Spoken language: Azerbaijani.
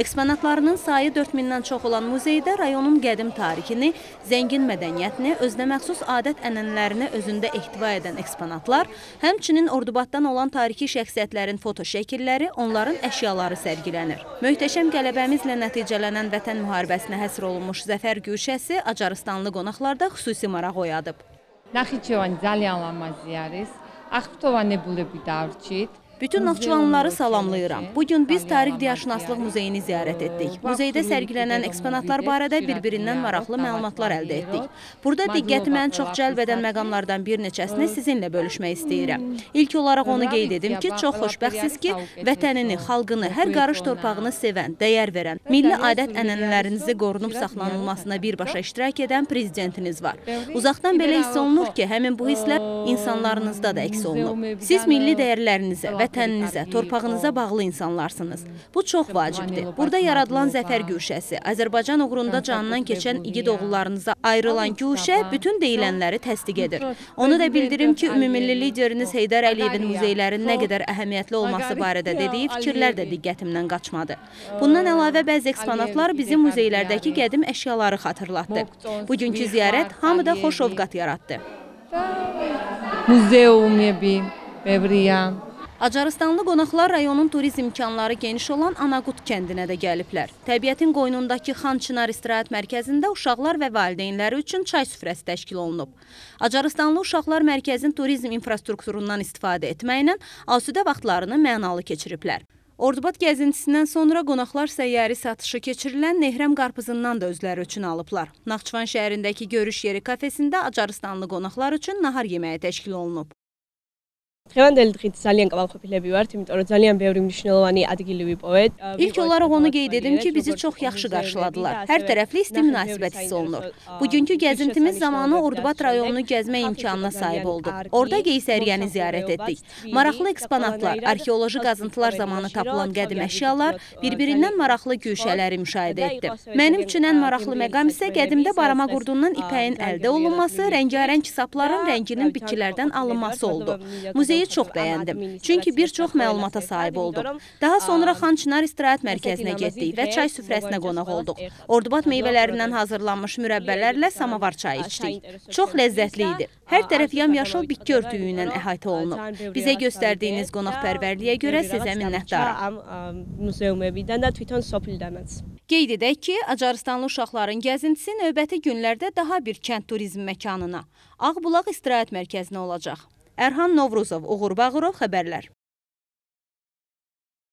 Eksponatlarının sayı 4000-dən çox olan muzeydə rayonun qədim tarixini, zəngin mədəniyyətini, özünəməxsus adət-ənənələrini özündə ehtiva edən eksponatlar, həmçinin Ordubaddan olan tarixi şəxsiyyətlərin foto şəkilləri, onların əşyaları sərgilənir. Möhtəşəm qələbəmizlə nəticələnən vətən müharibəsinə həsr olunmuş Zəfər Güşəsi Acarıstanlı qonaqlarda xüsusi maraq oyadıb. ნახიჩევანი ძალიან ლამაზი არის. აღფრთოვანებულები დავრჩით. Bütün Naxçıvanlıları salamlayıram. Bugün biz Tarix Diyarşünaslıq Muzeyini ziyarət etdik. Muzeydə sərgilənən eksponatlar barədə bir-birindən maraqlı məlumatlar əldə etdik. Burada diqqətimi ən çox cəlb edən məqamlardan bir neçəsini sizinlə bölüşmək istəyirəm. İlk olaraq onu qeyd edim ki, çox xoşbəxtsiz ki, vətənini, xalqını, hər qarış torpağını sevən, dəyər verən, milli adət-ənənələrinizi qorunub saxlanılmasına birbaşa iştirak edən prezidentiniz var. Uzaqdan belə hiss olunur ki, həmin bu hisslər insanlarınızda da əks olunub. Siz milli dəyərlərinizə, vətəninizə, torpağınıza bağlı insanlarsınız. Bu çox vacibdir. Burada yaradılan zəfər güşəsi, Azərbaycan uğrunda canından keçən igid oğullarınıza ayrılan güşə bütün deyilənləri təsdiq edir. Onu da bildirim ki, ümumilli lideriniz Heydər Əliyevin muzeylərin nə qədər əhəmiyyətli olması barədə dediyi fikirlər də diqqətimdən qaçmadı. Bundan əlavə bəzi eksponatlar bizim muzeylərdəki qədim əşyaları xatırlatdı. Bugünkü ziyarət hamıda xoş ovqat yaratdı. Muzeum je bi Evrija Acarıstanlı qonaqlar rayonun turizm imkanları geniş olan Anaqut kəndinə də gəliblər. Təbiətin qoynundakı Xan Çınar istirahət mərkəzində uşaqlar və valideynləri üçün çay süfrəsi təşkil olunub. Acarıstanlı uşaqlar mərkəzin turizm infrastrukturundan istifadə etməklə asudə vaxtlarını mənalı keçiriblər. Ordubad gəzintisindən sonra qonaqlar səyyari satışı keçirilən Nehrəm qarpızından da özləri üçün alıblar. Naxçıvan şəhərindəki görüş yeri kafesində Acarıstanlı qonaqlar üçün nahar yeməyi təşkil olunub. დღევანდელი დღით ძალიან კმაყოფილები ვართ, იმიტომ რომ ძალიან ბევრი მნიშვნელოვანი ადგილი ვიპოვეთ. İlk olaraq onu qeyd edim ki, bizi çox yaxşı qarşıladılar. Hər tərəfli isti münasibət hiss olunur. Bugünkü gəzintimiz zamanı Ordubad rayonunu gəzmək imkanına sahib olduq. Orada Qeysəriyyəni ziyarət etdik. Maraqlı eksponatlar, arxeoloji qazıntılar zamanı tapılan qədim əşyalar, bir-birindən maraqlı güşələri müşahidə etdim. Mənim üçün ən maraqlı məqam isə qədimdə barama qurdundan ipəyin əldə olunması, rəngarəng sapların rənginin bitkilərdən alınması oldu. Muzey Muzeyi çox bəyəndim. Çünki bir çox məlumata sahib olduq. Daha sonra Xan Çınar istirahət mərkəzinə getdik və çay süfrəsinə qonaq olduq. Ordubad meyvələrindən hazırlanmış mürəbbələrlə samavar çayı içdik. Çox ləzzətli idi. Hər tərəf yamyaşıl bitki örtüyü ilə əhatə olunub. Bizə göstərdiyiniz qonaqpərvərliyə görə sizə minnətdaram. Muzeumebdən də tütün sopildənəz. Qeyd edək ki, Acarıstanlı uşaqların gəzintisi növbəti günlərdə daha bir kənd turizm məkanına, Ağbulaq istirahət mərkəzinə olacaq. Ərhan Novruzov, Uğur Bağırov xəbərlər.